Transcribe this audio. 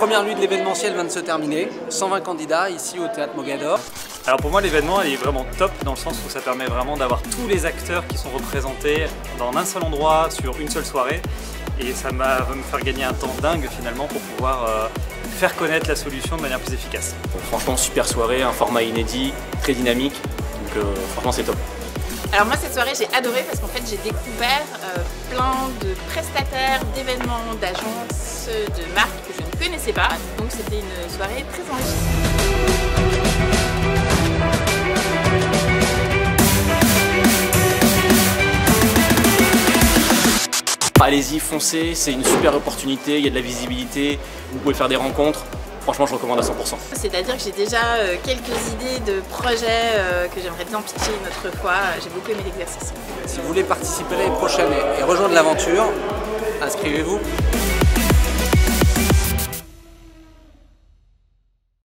première nuit de l'événementiel vient de se terminer. 120 candidats ici au Théâtre Mogador. Alors pour moi l'événement est vraiment top dans le sens où ça permet vraiment d'avoir tous les acteurs qui sont représentés dans un seul endroit sur une seule soirée et ça va me faire gagner un temps dingue finalement pour pouvoir euh, faire connaître la solution de manière plus efficace. franchement super soirée, un format inédit, très dynamique, donc euh, franchement c'est top. Alors moi cette soirée j'ai adoré parce qu'en fait j'ai découvert euh, plein de prestataires, d'événements, d'agences, de marques que je ne connaissais pas. Donc c'était une soirée très enrichissante. Allez-y, foncez, c'est une super opportunité, il y a de la visibilité, vous pouvez faire des rencontres. Franchement, je recommande à 100%. C'est-à-dire que j'ai déjà euh, quelques idées de projets euh, que j'aimerais bien pitcher une autre fois. J'ai beaucoup aimé l'exercice. Si vous voulez participer l'année prochaine et rejoindre l'aventure, inscrivez-vous.